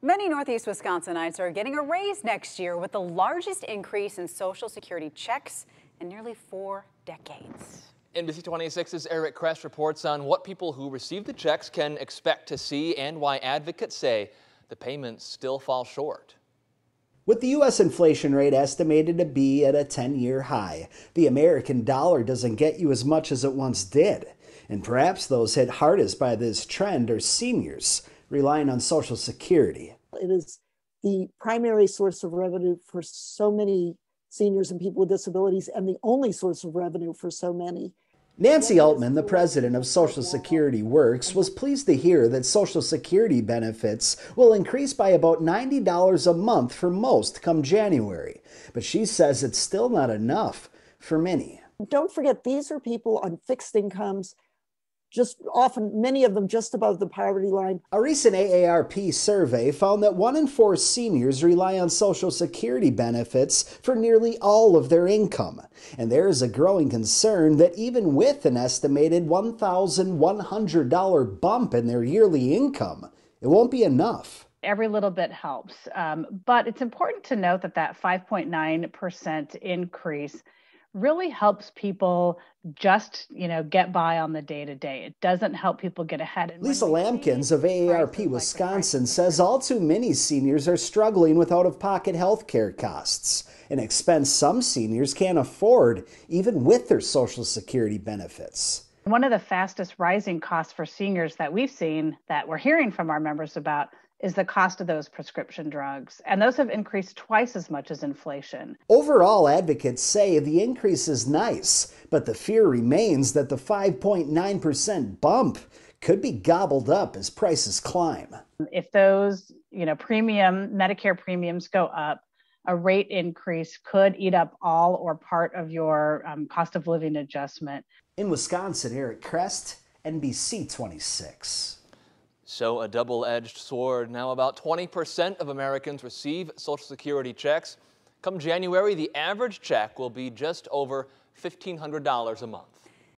Many Northeast Wisconsinites are getting a raise next year with the largest increase in Social Security checks in nearly four decades. NBC 26's Eric Kress reports on what people who receive the checks can expect to see and why advocates say the payments still fall short. With the U.S. inflation rate estimated to be at a 10 year high, the American dollar doesn't get you as much as it once did. And perhaps those hit hardest by this trend are seniors relying on Social Security. It is the primary source of revenue for so many seniors and people with disabilities, and the only source of revenue for so many. Nancy Altman, the president of Social Security Works, was pleased to hear that Social Security benefits will increase by about $90 a month for most come January. But she says it's still not enough for many. Don't forget, these are people on fixed incomes just often many of them just above the poverty line. A recent AARP survey found that one in four seniors rely on Social Security benefits for nearly all of their income. And there is a growing concern that even with an estimated $1,100 bump in their yearly income, it won't be enough. Every little bit helps. Um, but it's important to note that that 5.9% increase really helps people just you know get by on the day to day it doesn't help people get ahead. Lisa Lamkins of aarp wisconsin like says all too many seniors are struggling with out-of-pocket health care costs. An expense some seniors can't afford even with their social security benefits one of the fastest rising costs for seniors that we've seen that we're hearing from our members about is the cost of those prescription drugs, and those have increased twice as much as inflation. Overall, advocates say the increase is nice, but the fear remains that the 5.9% bump could be gobbled up as prices climb. If those, you know, premium Medicare premiums go up, a rate increase could eat up all or part of your um, cost of living adjustment. In Wisconsin, Eric Kress, NBC 26. So a double-edged sword. Now about 20% of Americans receive Social Security checks. Come January, the average check will be just over $1,500 a month.